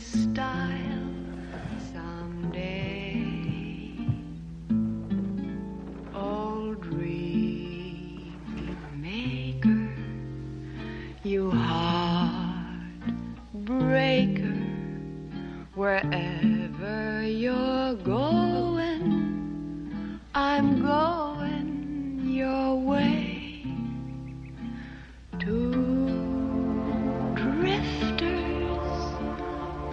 style someday. Old dream maker, you heart breaker, wherever you're going, I'm going your way.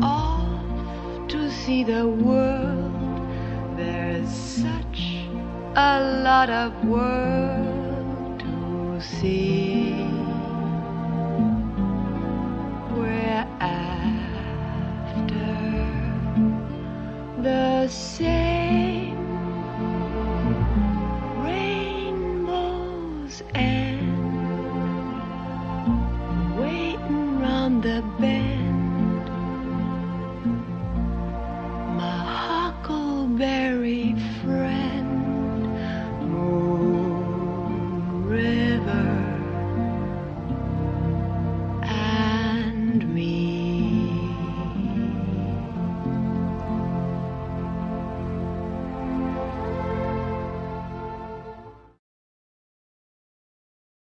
Off to see the world. There's such a lot of world to see. We're after the same rainbows and waiting the bend me.